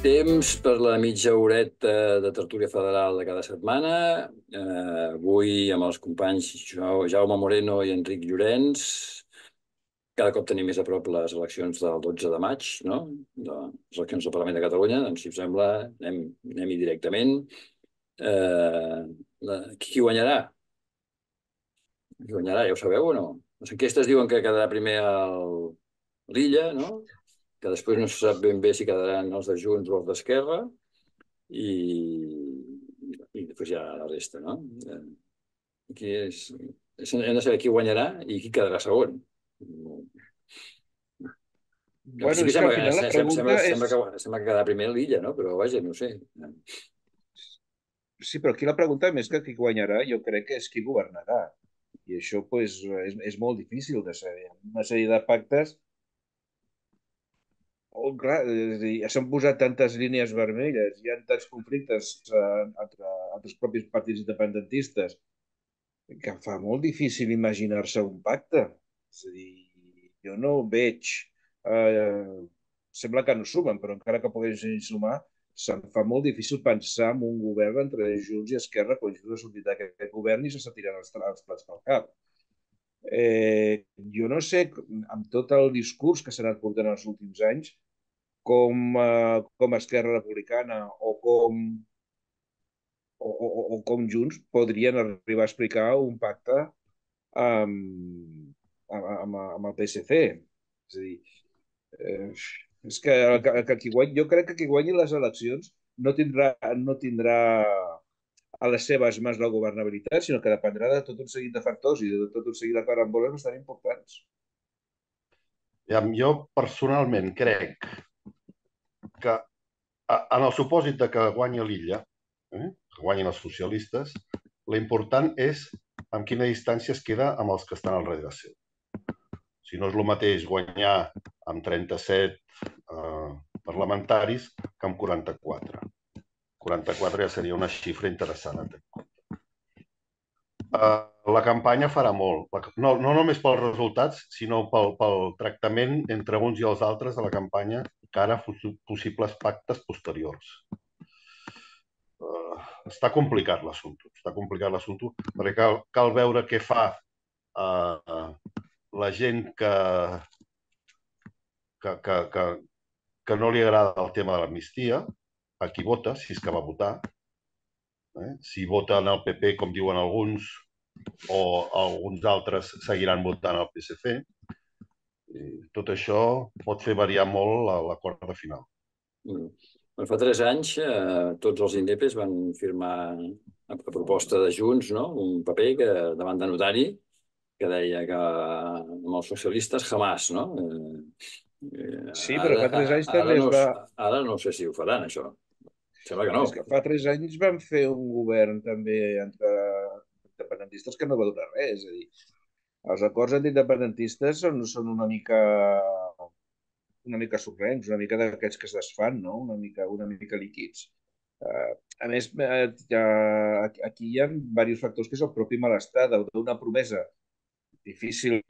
Temps per la mitja horeta de tertúlia federal de cada setmana. Eh, avui amb els companys Ja- Jaume Moreno i Enric Llorenç. Cada cop tenim més a prop les eleccions del 12 de maig, no? De les eleccions del Parlament de Catalunya. Doncs, si us sembla, anem, anem-hi directament. Eh, la, qui, guanyarà? Qui guanyarà, ja ho sabeu o no? Les enquestes diuen que quedarà primer l'Illa, no? Que després no se sap ben bé si quedaran els de Junts o els d'Esquerra, i, i després ja la resta, no? Eh, Aquí és, és, hem de saber qui guanyarà i qui quedarà segon. Bueno, Sí que al final la sembla, sembla, és... sembla, que, sembla que quedarà primer l'Illa, no? Però vaja, no sé. Sí, però aquí la pregunta, més que qui guanyarà, jo crec que és qui governarà. I això pues, és, és molt difícil de saber. Una sèrie de pactes Oh, clar, és dir, s'han posat tantes línies vermelles, hi ha tants conflictes eh, entre, entre els propis partits independentistes que fa molt difícil imaginar-se un pacte. És a dir, jo no veig... Eh, sembla que no sumen, però encara que poguessin sumar, se'm fa molt difícil pensar en un govern entre Junts i Esquerra quan Junts ha sortit d'aquest govern i se tiren els, els plats pel cap. Eh, jo no sé, amb tot el discurs que s'ha anat portant els últims anys, com, eh, com Esquerra Republicana o com, o, o, o com Junts podrien arribar a explicar un pacte amb, amb, amb, el PSC. És a dir, eh, és que, que, que qui guanyi, jo crec que qui guanyi les eleccions no tindrà, no tindrà a les seves mans la governabilitat, sinó que dependrà de tot un seguit de factors i de tot un seguit de caramboles bastant importants. Aviam, Jo personalment crec que en el supòsit de que guanyi l'illa, eh, que guanyin els socialistes, l'important és amb quina distància es queda amb els que estan al darrere seu. Si no és el mateix guanyar amb 37 eh, parlamentaris que amb 44. 44 ja seria una xifra interessant a tenir. Eh, la campanya farà molt, no, no només pels resultats, sinó pel, pel tractament entre uns i els altres de la campanya cara a possibles pactes posteriors. Uh, està complicat l'assumpte, està complicat l'assumpte, perquè cal, cal veure què fa uh, la gent que, que, que, que, que no li agrada el tema de l'amnistia, a qui vota, si és que va votar, eh? si voten el PP, com diuen alguns, o alguns altres seguiran votant el PSC. I tot això pot fer variar molt la, la corda final. Mm. Bueno, fa tres anys eh, tots els indepes van firmar a, a proposta de Junts no? un paper que, davant de notari que deia que amb els socialistes jamàs, no? Eh, eh, Sí, però fa tres anys ara, també es no, va- Ara no sé si ho faran, això. Sembla que no. És que fa tres anys van fer un govern també entre independentistes que no va durar res. És a dir, els acords antiindependentistes són, són una mica una mica sorrencs, una mica d'aquests que es desfan, no? una, mica, una mica líquids. Uh, a més, ja, aquí hi ha diversos factors que és el propi malestar d'una promesa difícil,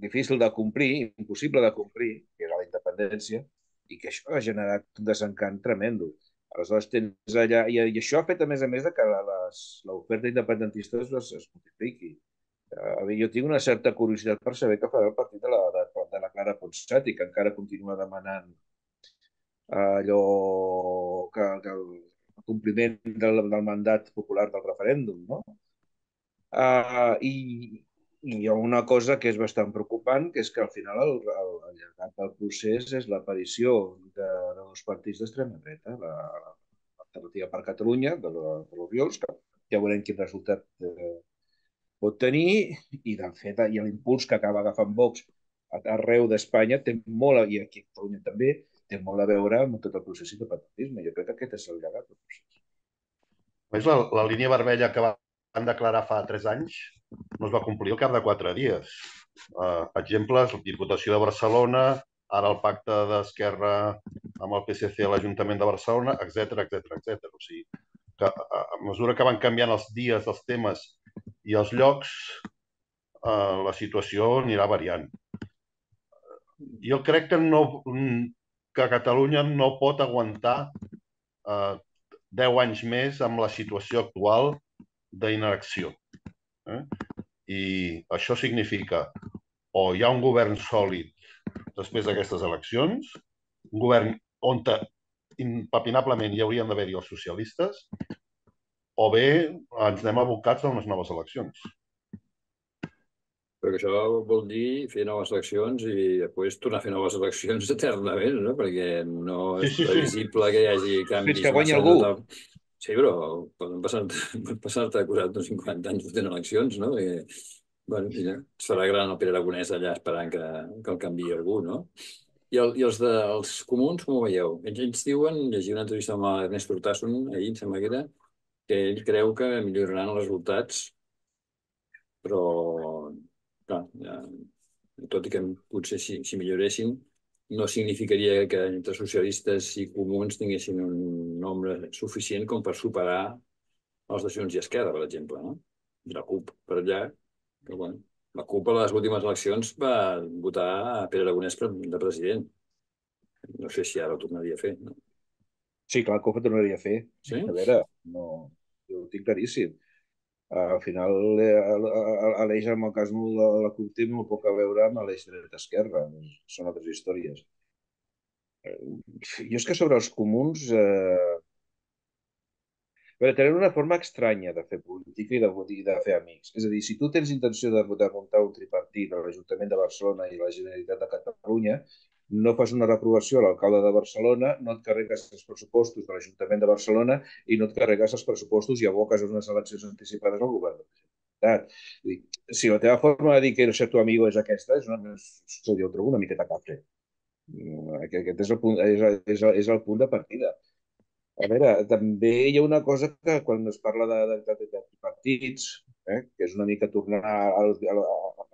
difícil de complir, impossible de complir, que era la independència, i que això ha generat un desencant tremendo. Aleshores tens allà, i, i això ha fet a més a més de que l'oferta independentista es, es multipliqui. Uh, jo tinc una certa curiositat per saber què farà el partit de la, de, de la Clara Ponsati, que encara continua demanant uh, allò que, que el compliment del, del mandat popular del referèndum, no? Uh, i, hi ha una cosa que és bastant preocupant, que és que al final el, el, el llegat del procés és l'aparició de, de dos partits d'extrema dreta, l'Alternativa per Catalunya, de, de l'Oriols, que ja veurem quin resultat eh, pot tenir, i de fet, i l'impuls que acaba agafant Vox arreu d'Espanya té molt, i aquí a Catalunya també, té molt a veure amb tot el procés independentisme. Jo crec que aquest és el llegat del procés. A més, la, la línia vermella que van declarar fa tres anys no es va complir al cap de quatre dies. Uh, exemples, la Diputació de Barcelona, ara el pacte d'Esquerra amb el PSC a l'Ajuntament de Barcelona, etc etc etc. O sigui, que a, mesura que van canviant els dies, els temes i els llocs, uh, la situació anirà variant. Jo crec que no, que Catalunya no pot aguantar eh, 10 anys més amb la situació actual d'inacció. Eh? I això significa o hi ha un govern sòlid després d'aquestes eleccions, un govern on impapinablement hi haurien d'haver-hi els socialistes, o bé ens anem abocats a unes noves eleccions. Perquè això vol dir fer noves eleccions i després tornar a fer noves eleccions eternament, no? Perquè no és sí, sí, previsible sí. que hi hagi canvis. Fins que guanyi algú. Tot... Sí, però poden passar-te passar 40 o 50 anys fent eleccions, no? Perquè, bueno, ja, es farà gran el Pere Aragonès allà esperant que, que el canvi algú, no? I, el, i els, de, els comuns, com ho veieu? Ells, ells diuen, llegir una entrevista amb Ernest Urtasun, ahir, em sembla que era, que ell creu que milloraran els resultats, però clar, ja, tot i que potser si, si milloressin, no significaria que entre socialistes i comuns tinguessin un nombre suficient com per superar els de Junts i Esquerra, per exemple. No? I la CUP per allà, però bueno, la CUP a les últimes eleccions va votar a Pere Aragonès de president. No sé si ara ho tornaria a fer. No? Sí, clar, que ho tornaria a fer. Sí? A veure, no, jo ho tinc claríssim al final eh, l'eix en el cas de la CUP té molt poc a veure amb l'eix dreta-esquerra, són altres històries. Eh, jo és que sobre els comuns... Eh... Veure, tenen una forma estranya de fer política i de, i de fer amics. És a dir, si tu tens intenció de, de muntar un tripartit a l'Ajuntament de Barcelona i la Generalitat de Catalunya, no fas una reprovació a l'alcalde de Barcelona, no et carregues els pressupostos de l'Ajuntament de Barcelona i no et carregues els pressupostos i aboques unes eleccions anticipades al govern Generalitat. Si la teva forma de dir que el ser tu amigo és aquesta, és una, jo ho trobo una miqueta cafre. Mm, aquest és el, punt, és, és, és el punt de partida. A veure, també hi ha una cosa que quan es parla de, de, de, de partits, eh, que és una mica tornar a, a, a,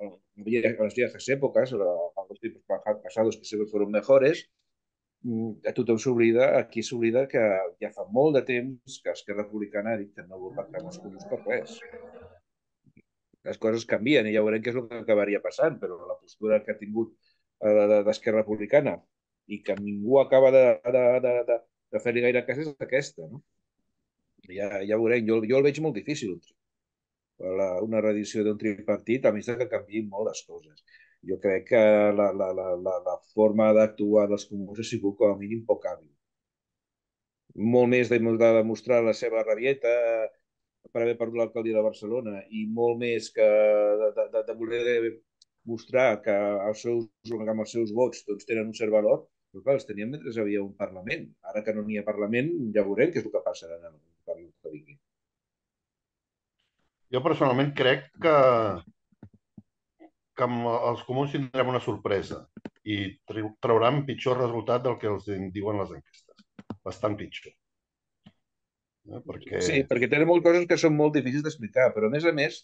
a, les viejas épocas, a, a los tiempos pasados que siempre fueron mejores, mm, a tothom s'oblida, aquí s'oblida que ja fa molt de temps que Esquerra Republicana ha dit que no amb els comuns per res. Les coses canvien i ja veurem què és el que acabaria passant, però la postura que ha tingut eh, d'Esquerra Republicana i que ningú acaba de, de, de, de, de fer-li gaire cas és aquesta, no? Ja, ja veurem, jo, jo el veig molt difícil, la, una reedició d'un tripartit, a més que canviïn molt les coses. Jo crec que la, la, la, la, la forma d'actuar dels comuns ha sigut com a mínim poc hàbil. Molt més de, de demostrar la seva rabieta per haver perdut l'alcaldia de Barcelona i molt més que de, de, de voler mostrar que els seus, amb els seus vots doncs, tenen un cert valor, però clar, els teníem mentre hi havia un Parlament. Ara que no n'hi ha Parlament, ja veurem què és el que passarà en el Parlament. Jo personalment crec que, que amb els comuns tindrem una sorpresa i trauran pitjor resultat del que els diuen les enquestes. Bastant pitjor. Eh? Perquè... Sí, perquè tenen moltes coses que són molt difícils d'explicar, però a més a més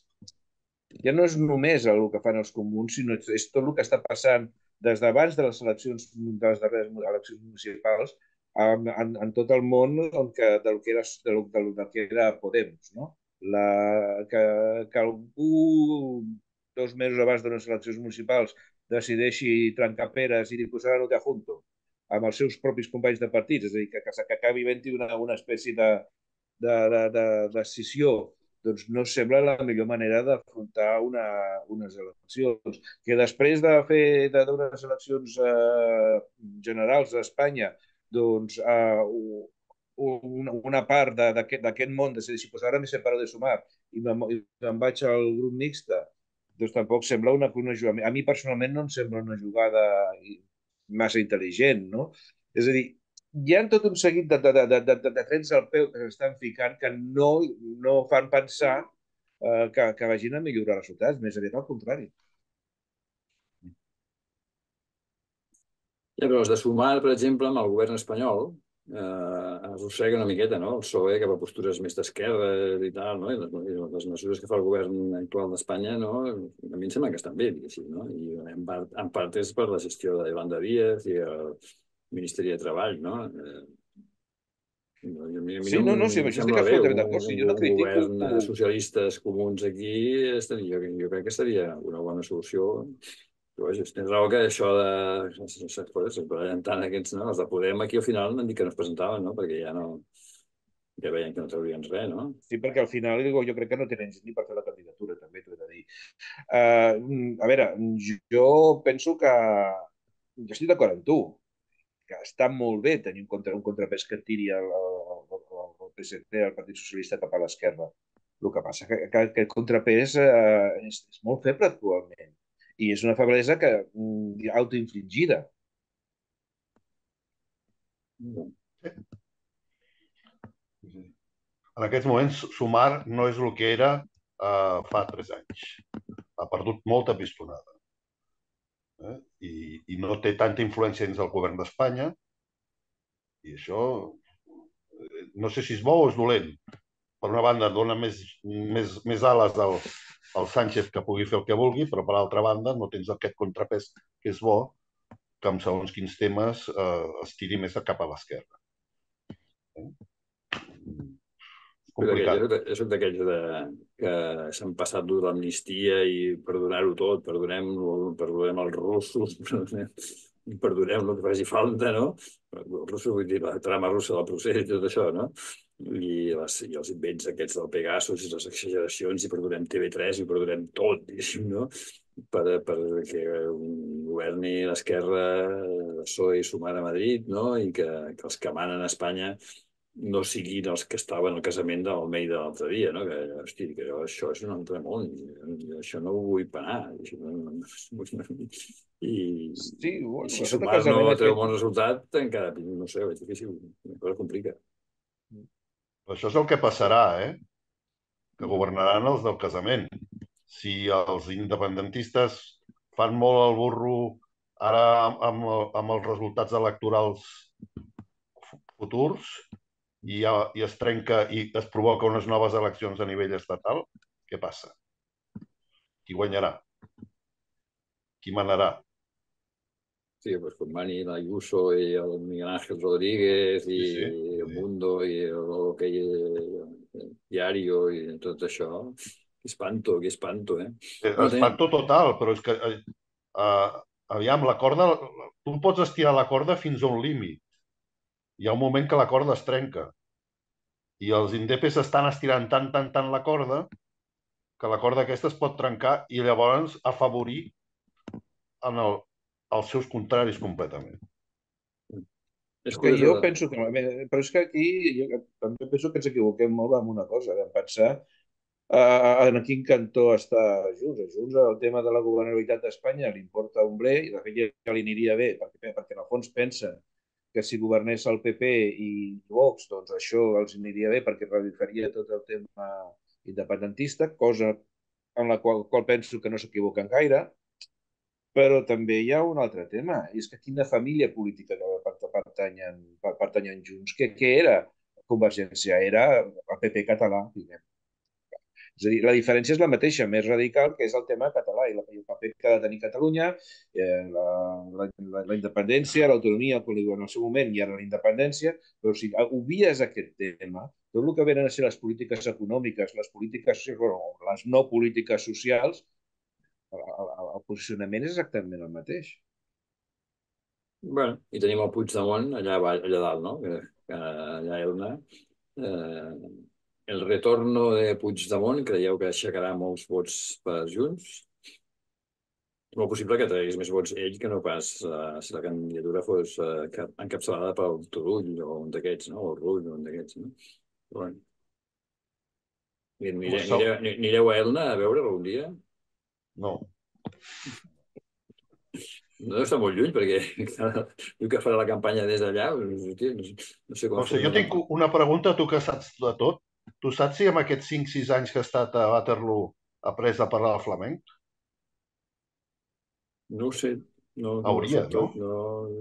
ja no és només el que fan els comuns, sinó és tot el que està passant des d'abans de les eleccions, de les darreres eleccions municipals, en, en, en tot el món on que, del, que era, del, del, del que era Podemos. No? La, que, que algú dos mesos abans de les eleccions municipals decideixi trencar peres i posar la nota junto amb els seus propis companys de partits, és a dir, que, que, que acabi havent-hi una, una espècie de, de, de, de decisió doncs no sembla la millor manera d'afrontar una, unes eleccions. Que després de fer d'unes eleccions eh, generals a Espanya doncs, eh, una, una part d'aquest món de si pues ara m'he separat de sumar i me'n me vaig al grup mixta, doncs tampoc sembla una, una jugada. A mi personalment no em sembla una jugada massa intel·ligent, no? És a dir, hi ha tot un seguit de, de, de, de, de, de trens al peu que s'estan ficant que no, no fan pensar eh, que, que vagin a millorar resultats, més aviat al contrari. Ja, però els de sumar, per exemple, amb el govern espanyol, eh, arrossega una miqueta, no? El PSOE cap a postures més d'esquerra i tal, no? I les, i les mesures que fa el govern actual d'Espanya, no? A mi em sembla que estan bé, diguéssim, no? I en part, en part és per la gestió de Yolanda Díaz i el Ministeri de Treball, no? Eh, no, a mi, a mi sí, no, no, sí, amb això estic absolutament d'acord. Sí, jo no critico... Un govern socialistes comuns aquí, estaria, jo, jo crec que seria una bona solució Vaja, tens raó que això de... No sé, pues, tant aquests, no? Els de Podem aquí al final m'han dit que no es presentaven, no? Perquè ja no... Ja veien que no traurien res, no? Sí, perquè al final jo crec que no tenen ni per fer la candidatura, també t'ho he de dir. Uh, a veure, jo penso que... Jo estic d'acord amb tu, que està molt bé tenir un, contra, un contrapès que tiri el, el, el PSC, el Partit Socialista, cap a l'esquerra. El que passa que, que aquest contrapès eh, és, és molt feble actualment i és una feblesa que mm, autoinfligida. En aquests moments, Sumar no és el que era uh, fa tres anys. Ha perdut molta pistonada. Eh? I, I no té tanta influència dins del govern d'Espanya. I això, eh, no sé si és bo o és dolent. Per una banda, dona més, més, més ales al, al Sánchez que pugui fer el que vulgui, però per l'altra banda no tens aquest contrapès que és bo, que amb segons quins temes eh, es tiri més cap a l'esquerra. Eh? complicat. És un d'aquells de, que s'han passat dur l'amnistia i perdonar-ho tot, perdonem, perdonem els russos, perdonem, perdonem el que faci falta, no? El russo, vull dir, la trama russa del procés i tot això, no? I, les, i els invents aquests del Pegasus i les exageracions i perdonem TV3 i perdonem tot, diguéssim, no? Per, per que governi l'esquerra, PSOE i Sumar a Madrid, no? I que, que els que manen a Espanya no siguin els que estaven al casament de l'Almeida l'altre dia, no? Que, hosti, que això és un altre món, això no ho vull parar. I, sí, bueno, si sumar no treu bon resultat, encara, no sé, és difícil, una cosa complica. Això és el que passarà, eh? Que governaran els del casament. Si els independentistes fan molt el burro ara amb, amb els resultats electorals futurs, i, ja, i es trenca i es provoca unes noves eleccions a nivell estatal, què passa? Qui guanyarà? Qui manarà? Sí, pues con Mani Ayuso y el Miguel Ángel Rodríguez i sí, sí. el Mundo i el, que el diario i tot això. Que espanto, que espanto, eh? eh espanto total, però és que eh, uh, aviam, la corda, tu pots estirar la corda fins a un límit hi ha un moment que la corda es trenca. I els indepes estan estirant tant, tant, tant la corda que la corda aquesta es pot trencar i llavors afavorir en el, els seus contraris completament. És que jo penso que... Però és que aquí jo també penso que ens equivoquem molt amb una cosa, de pensar uh, en quin cantó està Junts. A Junts el tema de la governabilitat d'Espanya li importa un ble i de fet ja li aniria bé, perquè, perquè en el fons pensen que si governés el PP i Vox, doncs això els aniria bé perquè radicaria tot el tema independentista, cosa en la qual, qual penso que no s'equivoquen gaire, però també hi ha un altre tema, i és que quina família política pertanyen, pertanyen junts, que, què era Convergència? Era el PP català, diguem. És a dir, la diferència és la mateixa, més radical, que és el tema català i el paper que ha de tenir Catalunya, eh, la, la, la, la independència, l'autonomia, diuen en el seu moment, i ara la independència, però si obvies aquest tema, tot el que venen a ser les polítiques econòmiques, les polítiques bueno, les no polítiques socials, el, el, el posicionament és exactament el mateix. bueno, i tenim el Puigdemont allà, allà dalt, no? Que, que allà a Elna. Eh, el retorno de Puigdemont creieu que aixecarà molts vots per Junts? És molt possible que tragués més vots ell que no pas uh, si la candidatura fos uh, encapçalada pel Turull o un d'aquests, no? o el Rull o un d'aquests. No? Però, bueno. Anireu, anireu a Elna a veure algun dia? No. No deu estar molt lluny, perquè diu que farà la campanya des d'allà. No, no sé com... O sigui, jo tinc una pregunta, tu que saps de tot. Tu saps si amb aquests 5-6 anys que ha estat a Waterloo ha après a parlar el flamenc? No ho sé. No, Hauria, no? no?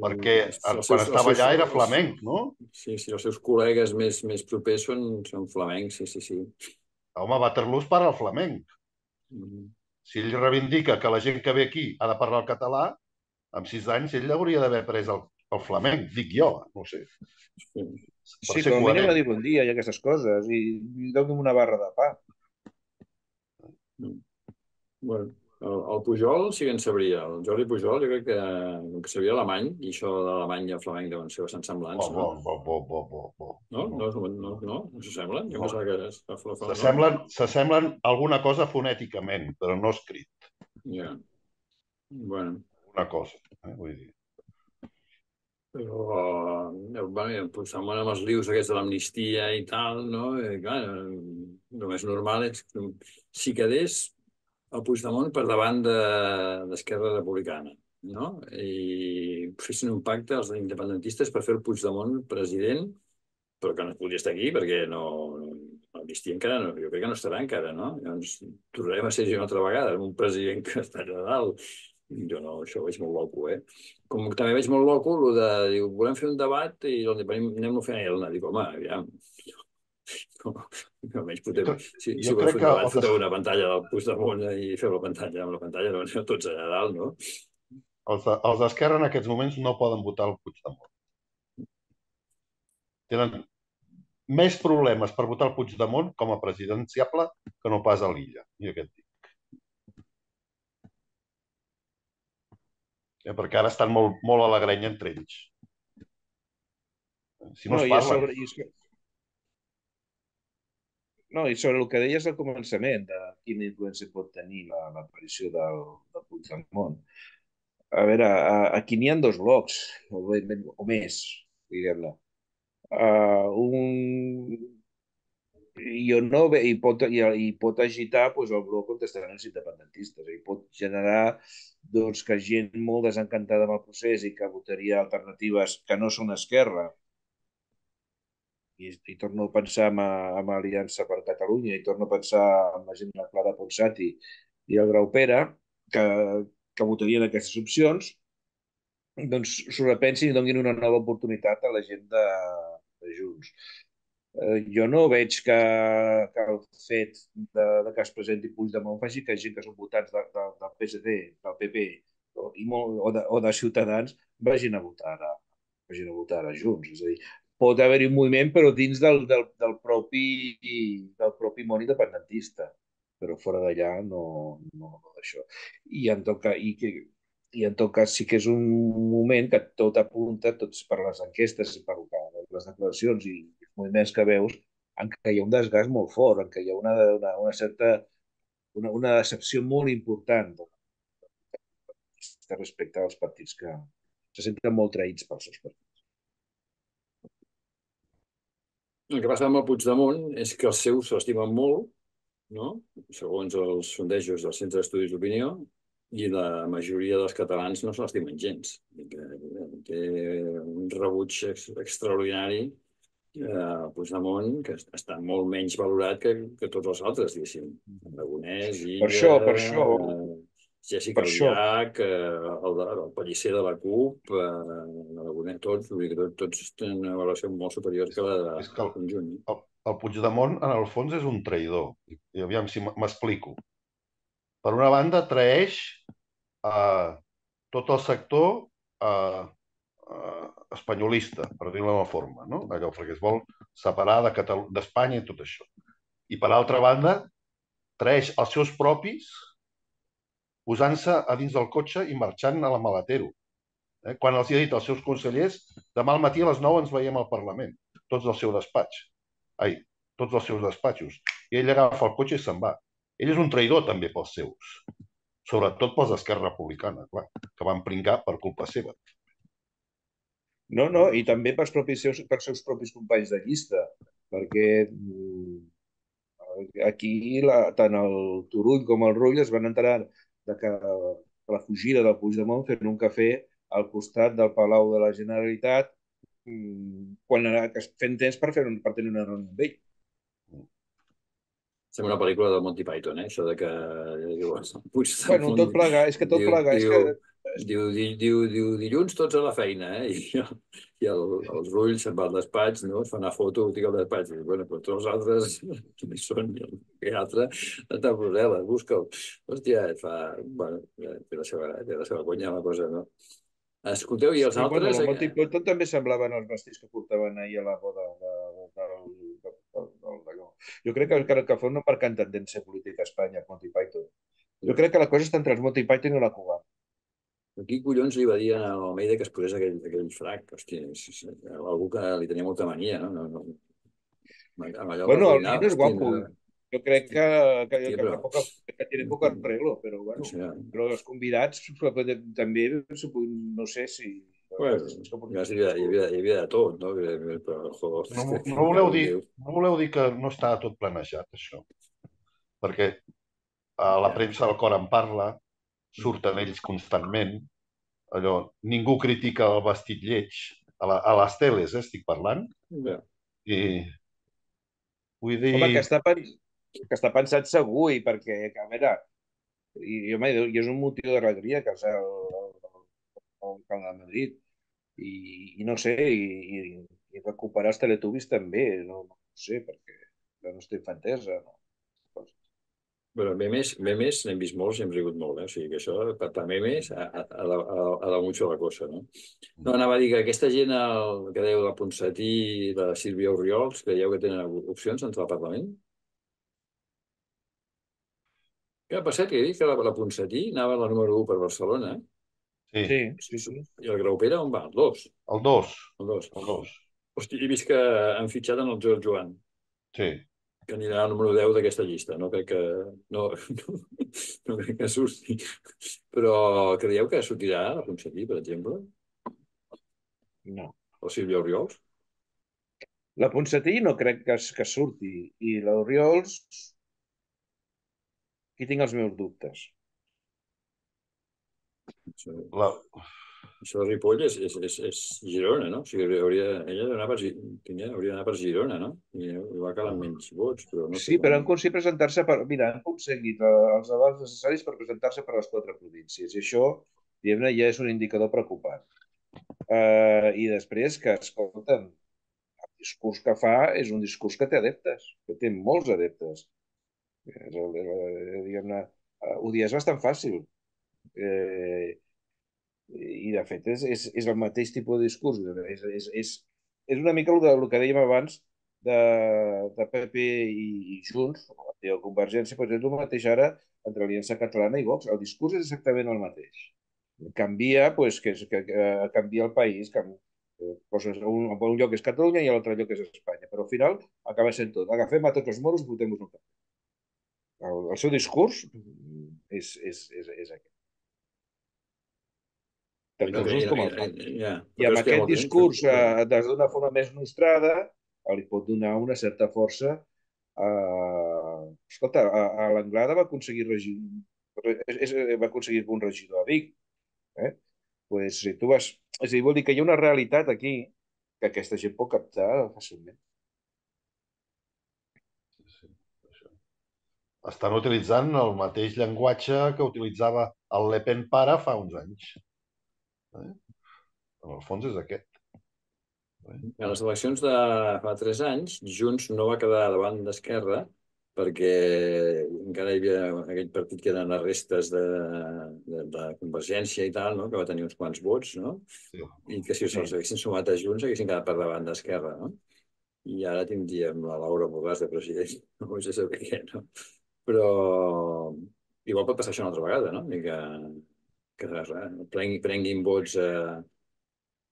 Perquè els quan seus, estava allà era flamenc, no? Sí, sí, els seus col·legues més, més propers són, són flamencs, sí, sí, sí. Home, Waterloo es parla el flamenc. Mm -hmm. Si ell reivindica que la gent que ve aquí ha de parlar el català, amb sis anys ell hauria d'haver après el, el flamenc, dic jo, no sé. Sí. Sí, com a mínim a dir bon dia i aquestes coses i, i una barra de pa. Mm. Bueno. El, el Pujol sí que en sabria. El Jordi Pujol jo crec que, que sabia alemany, i això de l'alemany i el flamenc deuen ser bastant semblants, Bo, no? bo, bo, bo, bo, bo. No? No, no, no, no, no s'assemblen? Jo No. pensava que... S'assemblen s'assemblen alguna cosa fonèticament, però no escrit. Ja. Bueno, Una cosa. Eh? Vull dir. Eh, bueno, Puigdemont amb els lius aquests de l'amnistia i tal, no? I, clar, eh, el més normal és que si quedés el Puigdemont per davant de- d'Esquerra Republicana, no? I fessin un pacte els independentistes per fer el Puigdemont president, però que no podria estar aquí perquè no... L'amnistia encara no, jo crec que no estarà encara, no? Llavors tornarem a ser una altra vegada un president que està allà dalt. Jo no, això ho veig molt loco, eh? Com també veig molt loco el de, diu, volem fer un debat i doncs anem-lo fent a Elna. Dic, home, aviam, no, almenys podem, Jo- si, jo si crec fer un que debat, foteu una pantalla del Puigdemont i feu la pantalla amb la pantalla, no aneu tots allà dalt, no? Els de- els d'Esquerra en aquests moments no poden votar el Puigdemont. Tenen més problemes per votar el Puigdemont com a presidenciable que no pas a l'illa. I aquest dic. Eh, perquè ara estan molt, molt a la grenya entre ells. Si no, No, es i parlen... sobre, i so- no, i sobre el que deies al començament, de quina influència pot tenir la- l'aparició del, del Puigdemont. A veure, a- aquí n'hi ha dos blocs, o, bé- o més, diguem-ne. Uh, un... Jo no i, pot, i, i pot agitar pues, el bloc on estaran els independentistes, i pot generar doncs, que gent molt desencantada amb el procés i que votaria alternatives que no són esquerra, i, i torno a pensar en, en Aliança per Catalunya i torno a pensar en la gent de la Clara Ponsati i el Grau Pere, que, que votarien aquestes opcions, doncs s'ho repensin i donin una nova oportunitat a la gent de, de Junts. Eh, jo no veig que, que el fet de, de que es presenti Puigdemont faci que gent que són votants de, de, del PSD, del PP o, i molt, o, de, o de Ciutadans vagin a votar a, vagin a votar a Junts. És a dir, pot haver-hi un moviment, però dins del, del, del, propi, del propi món independentista. Però fora d'allà no, no, no d'això. I en tot cas, i, que, i en tot cas sí que és un moment que tot apunta, tots per les enquestes i per les declaracions i moviments que veus, en què hi ha un desgast molt fort, en què hi ha una, una, una certa una, una decepció molt important respecte als partits que se senten molt traïts pels seus partits. El que passa amb el Puigdemont és que els seus s'estimen molt, no? segons els sondejos del Centre d'Estudis d'Opinió, i la majoria dels catalans no se l'estimen gens. Té un rebuig ex extraordinari eh, Puigdemont, que està molt menys valorat que, que tots els altres, diguéssim. Aragonès, Illa, Per això, per això. Eh, Jessica Per això. Albiach, eh, el, el Pellicer de la CUP, eh, Aragonès, tots, vull dir que tots, tenen una valoració molt superior que la de, És que el- conjunt. El, el Puigdemont, en el fons, és un traïdor. I, aviam si m'explico. Per una banda, traeix eh, tot el sector eh, eh, espanyolista, per dir-ho d'una forma, no? Allò, perquè es vol separar de d'Espanya i tot això. I per altra banda, traeix els seus propis posant-se a dins del cotxe i marxant a la malatero. Eh? Quan els hi ha dit als seus consellers, demà al matí a les 9 ens veiem al Parlament, tots del seu despatx. Ai, tots els seus despatxos. I ell agafa el cotxe i se'n va. Ell és un traïdor també pels seus. Sobretot pels d'Esquerra Republicana, clar, que van pringar per culpa seva. No, no, i també pels, propis seus, pels seus propis companys de llista, perquè mm, aquí la, tant el Turull com el Rull es van enterar de que la fugida del Puigdemont fent un cafè al costat del Palau de la Generalitat mm, quan era, fent temps per, fer un, per tenir una reunió amb ell. Sembla una pel·lícula del Monty Python, eh? Això de que... Diu, Puigdemont, Bueno, tot plegar, és que tot diu, plegar, és que Diu, diu, diu, diu, dilluns tots a la feina, eh? I, i el, el Rull se'n va al despatx, no? Es fa una foto, dic al despatx, i diu, bueno, però tots els altres, qui són? I el altre, està a Brussel·les, busca'l. Hòstia, et fa... Bueno, té la seva, té la seva conya la cosa, no? Escolteu, i els Sí, bueno, altres... el Monty Python també semblaven els vestits que portaven ahir a la boda de, de, de, de, de, de. Jo crec que encara que fa una marcant tendència política a Espanya, Monty Python. Jo crec que la cosa està entre els Monty Python i la Cuba. Qui collons li va dir a Almeida que es posés aquell, aquell frac? Hòstia, és, és, algú que li tenia molta mania, no? no, no. Amb allò Bueno, el Nino és hòstia, guapo. no- Jo crec que, que, Sí, que, però- que, poca, que tiene poc arreglo, però bueno. Sí, no. Però els convidats també, no sé si... Bueno, ja hi havia, hi, havia, hi havia de tot, no? Però, joder, No, no, voleu dir, no voleu dir que no està tot planejat, això? Perquè a la Ja. premsa del cor en parla, surten ells constantment, allò, ningú critica el vestit lleig, a, la, a les teles, eh, estic parlant, Ja. i vull dir... Home, que està, pen... que està pensat segur i perquè, a veure, i, i, home, i és un motiu d'alegria que és el, el, el, Camp de Madrid i, i no sé, i, i, i recuperar els teletubis també, no, no sé, perquè la nostra infantesa, no? Bueno, memes, memes n'hem vist molts i hem rigut molt, eh? O sigui que això, per, per memes, ha, ha, ha, de- ha, ha de mucho la cosa, no? No, anava a dir que aquesta gent, el, que deu la Ponsatí i la Sílvia Oriols, creieu que tenen opcions entre el Parlament? Què ha passat? Que he dit que la, la Ponsatí anava a la número 1 per Barcelona, eh? Sí, Sí, sí, sí. I el Graupera on va? El 2. el dos, El 2. el dos, Hosti, he vist que han fitxat en el Joel Joan, sí. Que anirà al número 10 d'aquesta llista. No crec que, no, no, no crec que surti. Però creieu que sortirà la Ponsatí, per exemple? No. O Sílvia Oriols? La Ponsatí no crec que, es- que surti i l'Oriols aquí tinc els meus dubtes. La, això de Ripoll és, és, és, és Girona, no? O sigui, hauria, ella hauria d'anar per, tenia, hauria d'anar per Girona, no? I va calar menys vots, però no. Sí, però han aconseguit presentar-se per... Mira, han aconseguit eh, els avals necessaris per presentar-se per les quatre províncies. I això, diguem-ne, ja és un indicador preocupant. Uh, I després que, escolta'm, el discurs que fa és un discurs que té adeptes, que té molts adeptes. El- diguem-ne, eh, ho dir és bastant fàcil. Eh, I, de fet, és, és, és el mateix tipus de discurs. És, és, és, és una mica el, de, el que dèiem abans de, de PP i, i Junts, o Convergència, però és el mateix ara entre Aliança Catalana i Vox. El discurs és exactament el mateix. Canvia, pues, que, que, que canvia el país, que poses un, un lloc és Catalunya i l'altre lloc és Espanya. Però al final acaba sent tot. Agafem a tots els moros i votem-los un cap. El, el seu discurs és, és, és, és aquest. Tant els uns com els altres. Ja, I amb aquest discurs, eh, des d'una forma més nostrada, li pot donar una certa força. Eh, escolta, a, a l'Anglada va aconseguir regi... re- és, és, va aconseguir un regidor a Vic. Eh? Pues, si tu vas... És a dir, vol dir que hi ha una realitat aquí que aquesta gent pot captar fàcilment. Estan utilitzant el mateix llenguatge que utilitzava el Le Pen pare fa uns anys. Eh? En el fons és aquest. A les eleccions de fa tres anys, Junts no va quedar davant d'Esquerra perquè encara hi havia aquell partit que eren les restes de, de, de Convergència i tal, no? que va tenir uns quants vots, no? Sí. i que si se'ls haguessin sumat a Junts haguessin quedat per davant d'Esquerra. No? I ara tindríem la Laura Borràs de president, no vull saber què, no? Però igual pot passar això una altra vegada, no? I que, que res, prenguin, prenguin vots eh,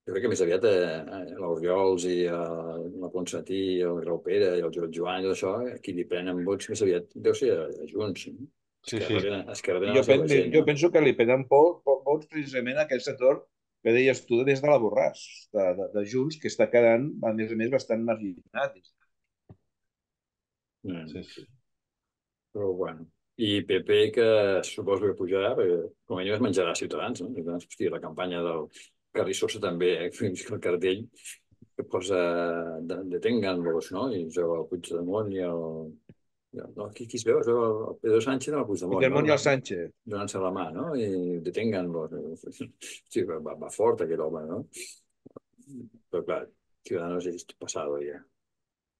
jo crec que més aviat eh, l'Oriols i eh, la Ponsatí, i el Graupera i el Joan Joan i això, eh, qui li prenen vots més aviat deu ser a, a Junts. no? Sí, sí. tenen Jo, pen, gent, jo no? penso que li por, vots precisament a aquest sector que deies tu des de la Borràs, de, de, de Junts, que està quedant, a més a més, bastant marginat. Mm. sí, sí. Però bueno. I PP, que suposo que pujarà, perquè com a mínim es menjarà Ciutadans, no? Ciutadans, hòstia, la campanya del Carrizosa també, eh? fins que el cartell que posa de, detengan-los, no? I es veu el Puigdemont i el... i No, qui, qui es veu? Es veu el Pedro Sánchez i el Puigdemont. Puigdemont i no? el Sánchez. donant-se la mà, no? I detengan-los. Sí, va, va fort aquell home, no? Però clar, Ciudadanos és passado ja.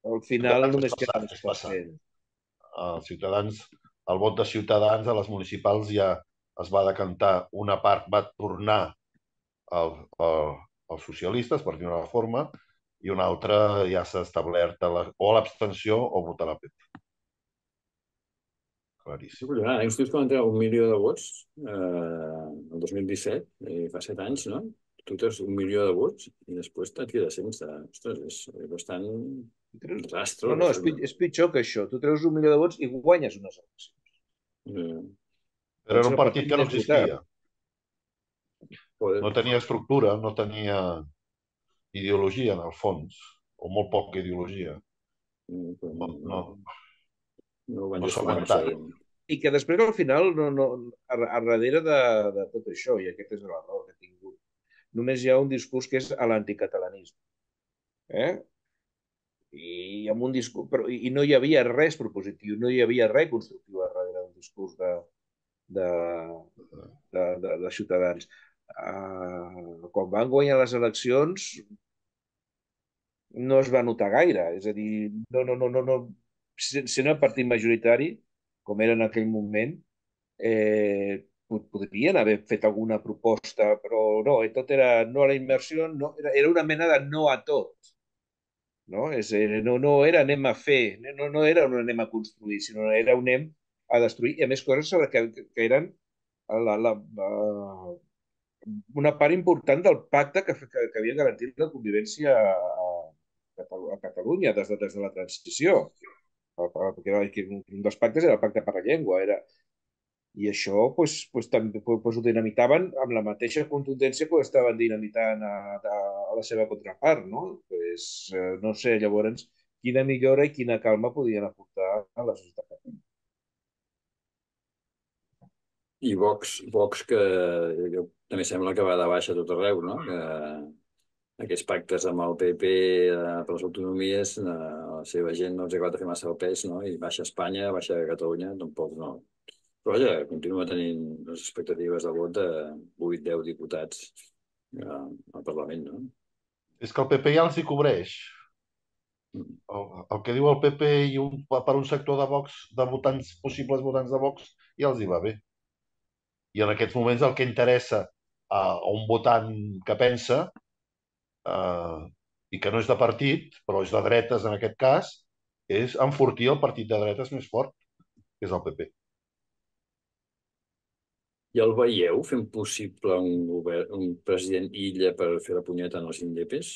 Al final Ciutadans només és queda passat, és passat. 3%. Els ciutadans, el vot de Ciutadans a les municipals ja es va decantar. Una part va tornar al, al, als socialistes, per dir una forma, i una altra ja s'ha establert a la, o l'abstenció o votar la PP. claríssim. Ah, els tios quan un milió de vots eh, el 2017, eh, fa set anys, no? Tu tens un milió de vots i després et quedes sense. Ostres, és bastant desastre. No, no, és, pi- és pitjor que això. Tu treus un milió de vots i guanyes unes eleccions. Eh, Però era un partit que no existia. No tenia estructura, no tenia ideologia, en el fons, o molt poca ideologia. no, No, no, no no massa bé. I que després, al final, no, no, a, a darrere de, de tot això, i aquest és l'error que he tingut, només hi ha un discurs que és a l'anticatalanisme. Eh? I amb un discurs, però, i, no hi havia res propositiu, no hi havia res constructiu darrere d'un discurs de, de, de, de, de ciutadans. Uh, quan van guanyar les eleccions no es va notar gaire, és a dir, no, no, no, no, no. sent el partit majoritari, com era en aquell moment, eh, pod- podrien haver fet alguna proposta, però no, eh, tot era no a la immersió, no, era, era una mena de no a tot. No, és, eh, no, no era anem a fer, no, no era un anem a construir, sinó era un anem a destruir, i a més coses sobre que, que eren la, la, la, una part important del pacte que, que, que havia garantit la convivència a, a Catalunya des de, des de la transició. Perquè que un dels pactes era el pacte per la llengua. Era... I això pues, pues, també pues, ho dinamitaven amb la mateixa contundència que ho estaven dinamitant a, a, a la seva contrapart. No? Pues, eh, no sé, llavors, quina millora i quina calma podien aportar a la societat. I Vox, Vox que jo, també sembla que va de baixa a tot arreu, no? Que aquests pactes amb el PP eh, per les autonomies, eh, la seva gent no els de fer massa el pes, no? I baixa Espanya, baixa Catalunya, tampoc no. Però vaja, continua tenint les expectatives de vot de 8-10 diputats eh, al Parlament, no? És que el PP ja els hi cobreix. El, el que diu el PP i un, per un sector de Vox, de votants, possibles votants de Vox, ja els hi va bé. I en aquests moments el que interessa a, a un votant que pensa eh, i que no és de partit, però és de dretes en aquest cas, és enfortir el partit de dretes més fort, que és el PP. I el veieu fent possible un, govern, un president illa per fer la punyeta en els indepes?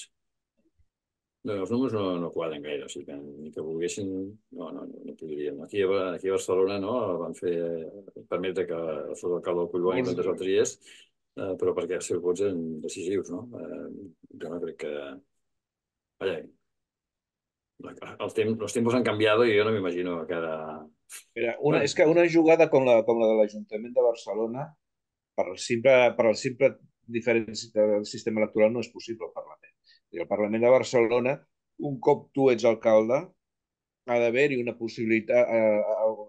No, els números no, no quadren gaire, o sigui que ni que volguessin, no, no, no podríem. Aquí a, aquí a Barcelona no, van fer permetre que fos l'alcalde del Collboni Molts- contra el Triés, eh, però perquè els seus vots eren decisius, no? Eh, jo no crec que... Vaja, el temps, els tempos han canviat i jo no m'imagino que ara... Mira, una, és que una jugada com la, com la de l'Ajuntament de Barcelona, per el simple, per el simple diferència del sistema electoral no és possible al Parlament. I al Parlament de Barcelona, un cop tu ets alcalde, ha d'haver-hi una possibilitat, eh,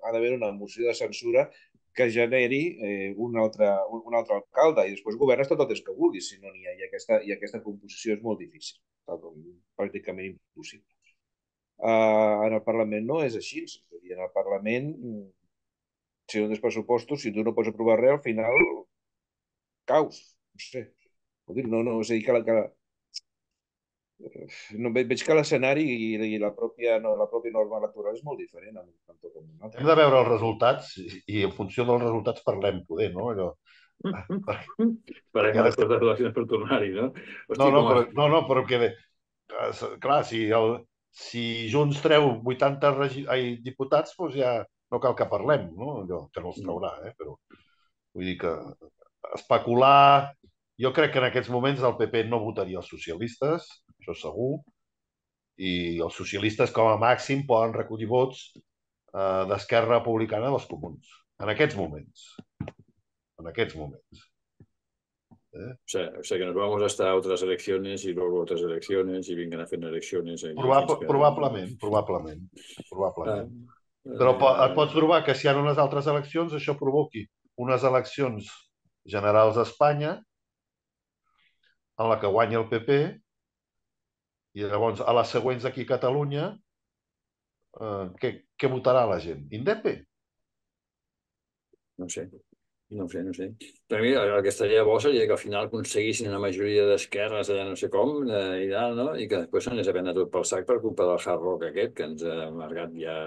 ha d'haver una moció de censura que generi eh, un, altre, un, un altre alcalde i després governes tot el temps que vulguis, si no n'hi ha. I aquesta, I aquesta composició és molt difícil, pràcticament impossible. Uh, en el Parlament no és així. És a dir, en el Parlament, mm, si no tens pressupostos, si tu no pots aprovar res, al final caus. No sé. Vull dir, no, no, és a dir, que la, que la, no, ve- veig que l'escenari i, i la, pròpia, no, la pròpia norma electoral és molt diferent en un cantó com un altre. Hem de veure els resultats i, i en funció dels resultats parlem, poder, no? Allò, Farem Ja les coses eleccions per tornar-hi, no? Hosti, no, no, però, no, no, però que, clar, si, el, si Junts treu 80 regi... ai, diputats, doncs ja no cal que parlem, no? Allò, que no els traurà, eh? Però vull dir que especular... Jo crec que en aquests moments el PP no votaria els socialistes, això segur, i els socialistes com a màxim poden recollir vots eh, d'Esquerra Republicana dels comuns. En aquests moments. En aquests moments. O sea, o sea, que nos vamos hasta otras elecciones y luego otras elecciones y vengan haciendo elecciones. eh, Probable, probablement, probablement. Ah, probablement. eh, Però po- et pots trobar que si hi ha unes altres eleccions, això provoqui unes eleccions generals a Espanya en la que guanya el PP i llavors a les següents aquí a Catalunya eh, què, què votarà la gent? Indepe? No sé, no sé, no sé. Per mi el el que estaria bo seria que al final aconseguissin una majoria d'esquerres allà no sé com eh, i tal, no? I que després s'anés a tot pel sac per culpa del hard rock aquest que ens ha amargat ja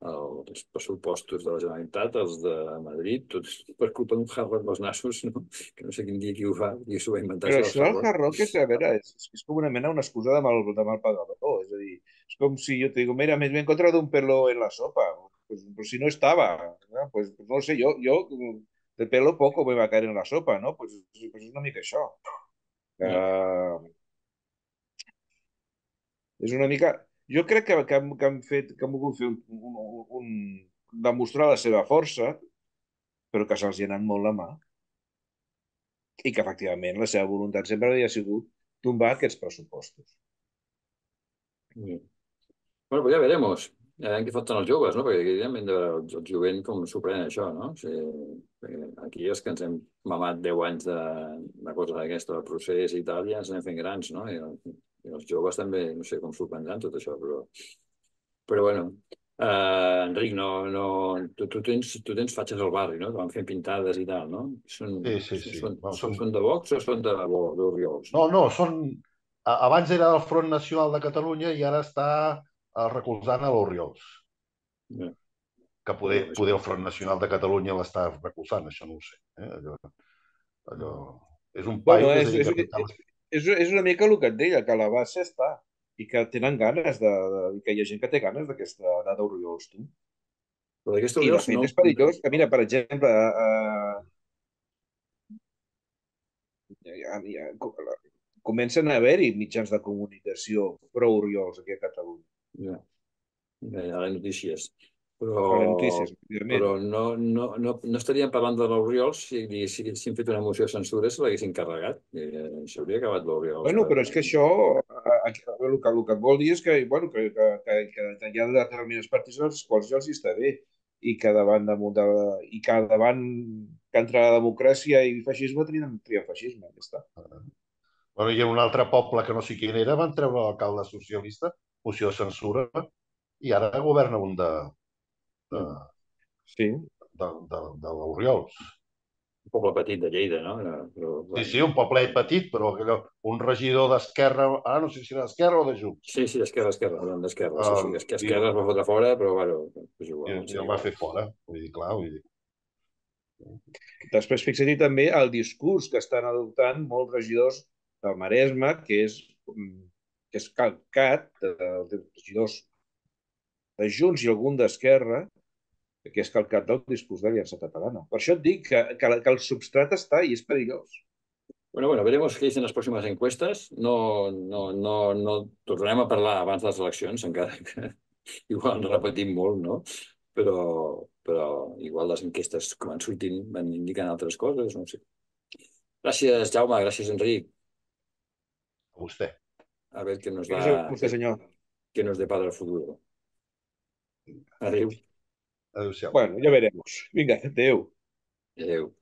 els pressupostos de la Generalitat, els de Madrid, tots per culpa d'un hard rock dels nassos, no? que no sé quin dia qui ho fa, qui s'ho va inventar. Però això del hard rock. és, a veure, és, és com una mena, una excusa de mal, de mal pagador. És a dir, és com si yo te digo, mira, me he encontrado un pelo en la sopa. Pues, pues si no estaba, ¿no? Pues, no sé, yo, yo de pelo poco me va a caer en la sopa, ¿no? Pues, pues és una mica això. Uh, és una mica... Jo crec que, que, han- que han fet, que han volgut fer un, un, un, demostrar la seva força, però que se'ls hi ha anat molt la mà. I que, efectivament, la seva voluntat sempre havia sigut tombar aquests pressupostos. Mm. Bueno, pues ja veremos. Ja veurem què foten els joves, no? Perquè aquí hem de veure el, el jovent com s'ho pren això, no? O sigui, perquè aquí els que ens hem mamat 10 anys de, de cosa d'aquesta, del procés i tal, ja ens anem fent grans, no? I, i els joves també, no sé com s'ho prendran tot això, però... Però bueno, uh, Enric, no, no, tu, tu, tens, tu tens fatxes al barri, no? Que van fent pintades i tal, no? Són, Sí, sí, sí. Són, Bueno, són, són- de Vox o són de, d'Oriols? No, no, són... Abans era del Front Nacional de Catalunya i ara està eh, recolzant a l'Oriols. Ja. Que poder, poder el Front Nacional de Catalunya l'està recolzant, això no ho sé. Eh? Allò, allò... És un paio Bueno, que és, és, és, és una mica el que et deia, que la base està i que tenen ganes de, de i que hi ha gent que té ganes d'aquesta edat d'Oriols, tu. Però d'aquesta Oriols no... és perillós. que Mira, per exemple, eh, ja, ja, comencen a haver-hi mitjans de comunicació pro-Oriols aquí a Catalunya. Ja. Notícies. Però, notícies, però no, no, no, no estaríem parlant de l'Oriols si, si haguessin fet una moció de censura se l'haguessin carregat. Eh, S'hauria acabat l'Oriols. Bueno, però és que això, eh, el que, el que et vol dir és que, bueno, que, que, que, que hi ha determinats partits als quals ja els hi està bé i que davant de, de, i que davant que entre la democràcia i feixisme trien, trien feixisme, ja està. Bueno, i en un altre poble que no sé quin era van treure l'alcalde socialista, moció de censura, i ara governa un de, de, Sí. de, de, de l'Oriols. Un poble petit de Lleida, no? Era, però, Sí, sí, un poblet petit, però allò, un regidor d'Esquerra, ara no sé si era d'Esquerra o de Junts, Sí, sí, Esquerra, Esquerra, perdó, d'Esquerra. Sí, sí, Ah, Esquerra, es va fotre fora, però bueno, és i, igual. i el va fer fora. Vull dir, clar, vull dir, Després fixa't també el discurs que estan adoptant molts regidors del Maresme, que és, mm, que és calcat de, de regidors de Junts i algun d'Esquerra, que és calcat del discurs d'Aliança Catalana. Per això et dic que, que, que el substrat està i és perillós. Bueno, bueno, veremos qué dicen las próximas encuestas. No, no, no, no tornarem a parlar abans de les eleccions, encara que igual ens repetim molt, no? Però, però igual les enquestes que van sortint van indicant altres coses, no sé. Gràcies, Jaume, gràcies, Enric. a vostè. A ver qué nos Gràcies a da, vostè, senyor. qué nos depara el futuro. Adéu. Adéu-siau. Bueno, ja veremos. Vinga, adéu. Adéu.